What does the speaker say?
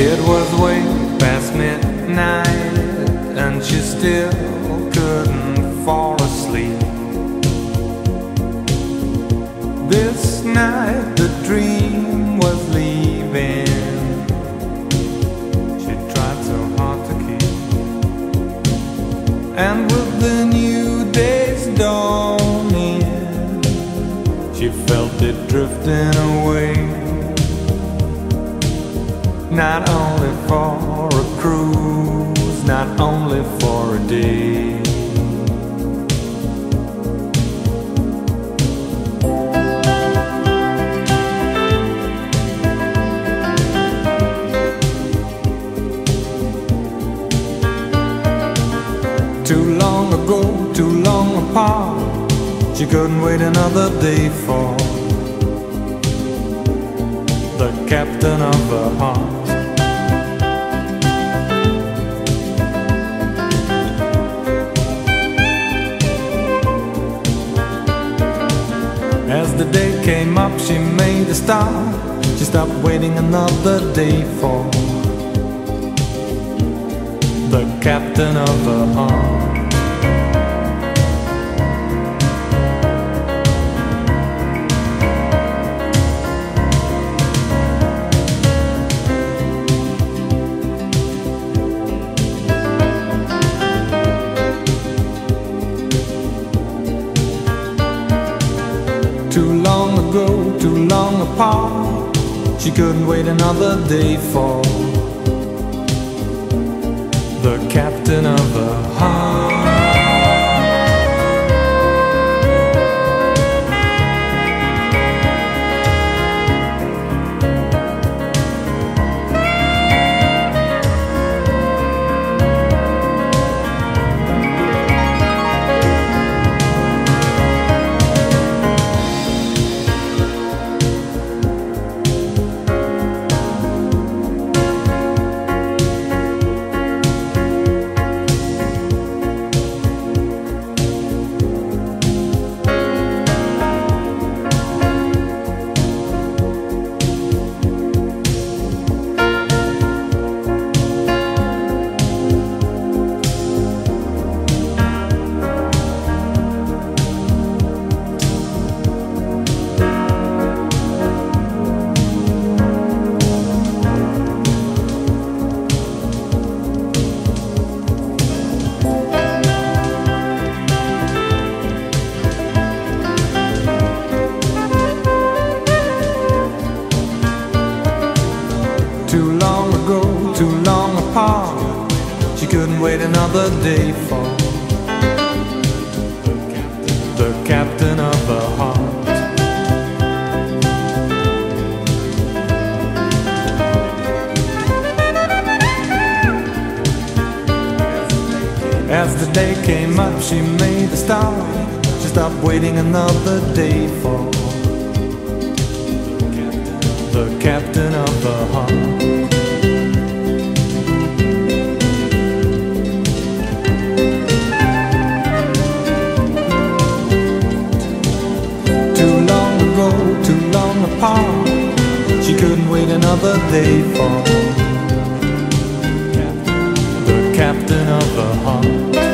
It was way past midnight and she still couldn't fall asleep. This night the dream was leaving. She tried so hard to keep. And with the new day's dawning, she felt it drifting away. Not only for a cruise, not only for a day. Too long ago, too long apart, she couldn't wait another day for the captain of her heart. The day came up, she made a start. She stopped waiting another day for the captain of her heart. Too long ago, too long apart. She couldn't wait another day for the captain of her heart. Couldn't wait another day for the captain of the heart. As the day came up, she made a start. She stopped waiting another day for the captain of the heart. Apart. She couldn't wait another day for the captain of her heart.